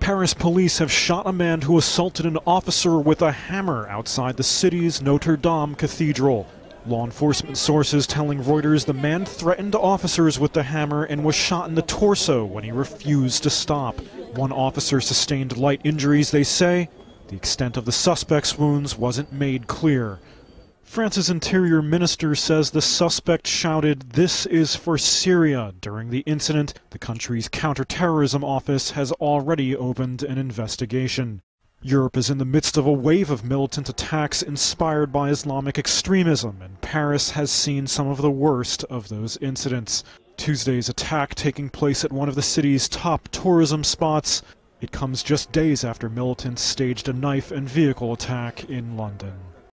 Paris police have shot a man who assaulted an officer with a hammer outside the city's Notre Dame Cathedral. Law enforcement sources telling Reuters the man threatened officers with the hammer and was shot in the torso when he refused to stop. One officer sustained light injuries, they say. The extent of the suspect's wounds wasn't made clear. France's interior minister says the suspect shouted, This is for Syria during the incident. The country's counterterrorism office has already opened an investigation. Europe is in the midst of a wave of militant attacks inspired by Islamic extremism, and Paris has seen some of the worst of those incidents. Tuesday's attack taking place at one of the city's top tourism spots. It comes just days after militants staged a knife and vehicle attack in London.